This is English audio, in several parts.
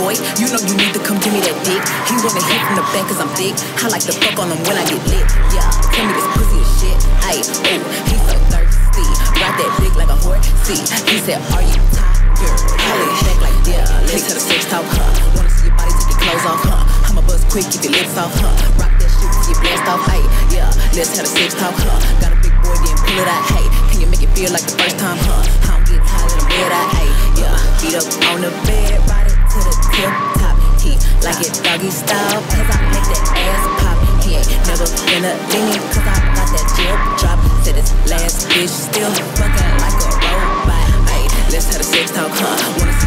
boy. You know you need to come give me that dick. He wanna hit from the back cause I'm thick. I like to fuck on him when I get lit. Yeah, tell me this pussy is shit. He's oh, so thirsty. Ride that dick like a horse. See, he said, Are you tired? Like yeah. Let's have a sex talk, huh? Wanna see your body take your clothes off, huh? I'ma buzz quick, keep your lips off, huh? Rock that shit till you blast off, hey, yeah. Let's have a sex talk, huh? Got a big boy, then pull it out, hey. Can you make it feel like the first time, huh? I don't get tired of the bed, I, hey, yeah. Beat up on the bed, ride it to the tip top. He like it doggy style, cause I make that ass pop. He ain't never been a lean cause I got that drip drop. Said this last bitch still fucking like a robot. Ayy, let's have a sex talk, huh? Wanna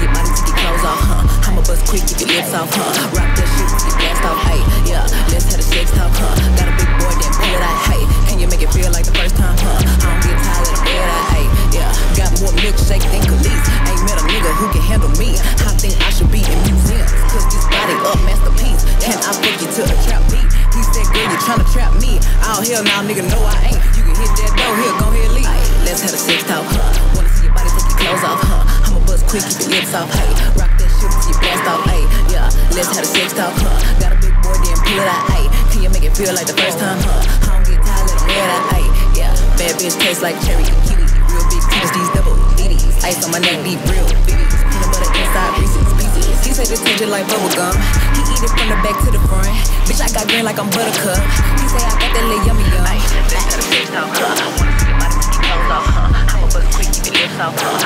off, huh? I'ma bust quick, keep your lips off, huh? Rock that shit you blast off, ayy, yeah. Let's have a sex talk, huh? Got a big boy, then pull it out, hey. Can you make it feel like the first time, huh? I don't get tired of the bed, ayy, yeah. Got more milkshake than Kelis. Ain't met a nigga who can handle me. I think I should be in museums. Cause this body up masterpiece. Can I fuck you to a trap beat? He said, girl, you tryna trap me. Oh, hell now, nigga, no, I ain't. You can hit quick, keep your lips off, hey. Rock that shit till you blast off, hey. Yeah, let's have a sex talk, huh? Got a big boy, then pull it out, hey. Can you make it feel like the first time, huh? I don't get tired, let him wear that, hey. Yeah, bad bitch tastes like cherry and kiwi. Real big titties, these double ditties. Ice on my neck, deep, real VVS. Peanut butter inside, Reese's pieces. He said this taste just like bubble gum. He eat it from the back to the front. Bitch, I got green like I'm buttercup. He say I got that little yummy yum. Ay, let's have a sex talk, huh? Wanna see your body take your clothes off, huh? I'ma bust quick, keep your lips off, huh?